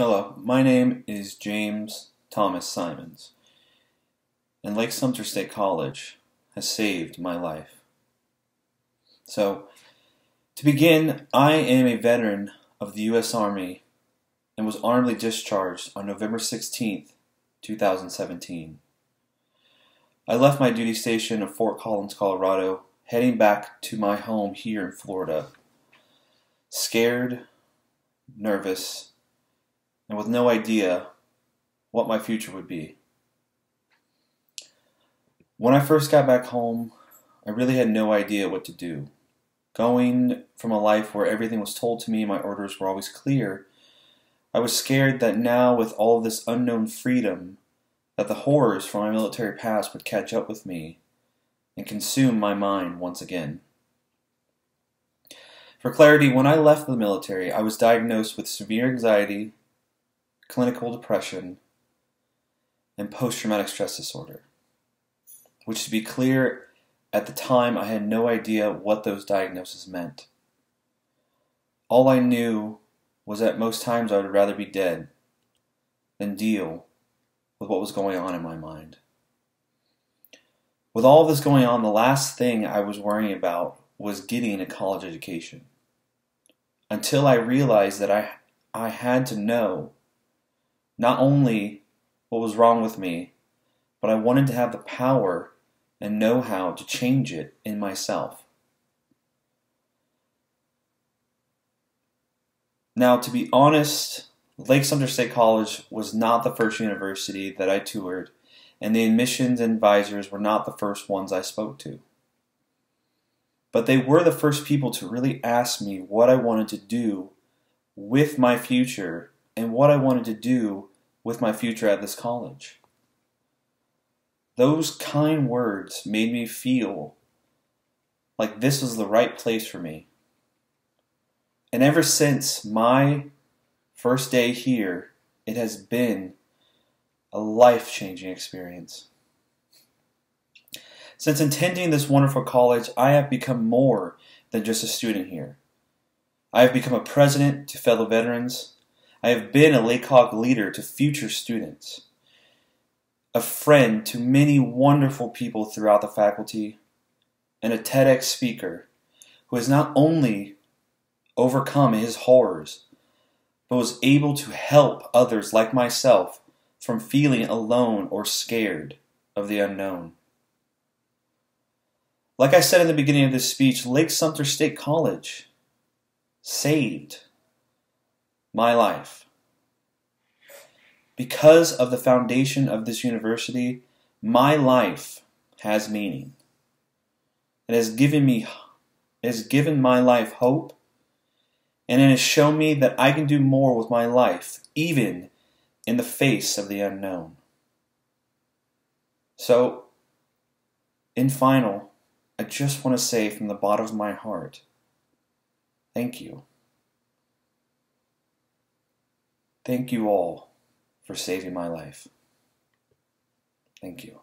Hello, my name is James Thomas Simons, and Lake Sumter State College has saved my life. So, to begin, I am a veteran of the U.S. Army and was honorably discharged on November 16th, 2017. I left my duty station of Fort Collins, Colorado, heading back to my home here in Florida. Scared, nervous, and with no idea what my future would be. When I first got back home, I really had no idea what to do. Going from a life where everything was told to me, my orders were always clear, I was scared that now, with all this unknown freedom, that the horrors from my military past would catch up with me and consume my mind once again. For clarity, when I left the military, I was diagnosed with severe anxiety, clinical depression, and post traumatic stress disorder. Which, to be clear, at the time I had no idea what those diagnoses meant. All I knew was that most times I would rather be dead than deal with what was going on in my mind. With all this going on, the last thing I was worrying about was getting a college education. Until I realized that I, I had to know not only what was wrong with me, but I wanted to have the power and know how to change it in myself. Now, to be honest, Lake Sumter State College was not the first university that I toured, and the admissions advisors were not the first ones I spoke to. But they were the first people to really ask me what I wanted to do with my future and what I wanted to do with my future at this college. Those kind words made me feel like this was the right place for me. And ever since my first day here, it has been a life changing experience. Since attending this wonderful college, I have become more than just a student here. I have become a president to fellow veterans, I have been a LACOG leader to future students, a friend to many wonderful people throughout the faculty, and a TEDx speaker who has not only overcome his horrors, but was able to help others like myself from feeling alone or scared of the unknown. Like I said in the beginning of this speech, Lake Sumter State College saved my life. Because of the foundation of this university, my life has meaning. It has given me it has given my life hope, and it has shown me that I can do more with my life, even in the face of the unknown. So, in final, I just want to say from the bottom of my heart, thank you. Thank you all for saving my life. Thank you.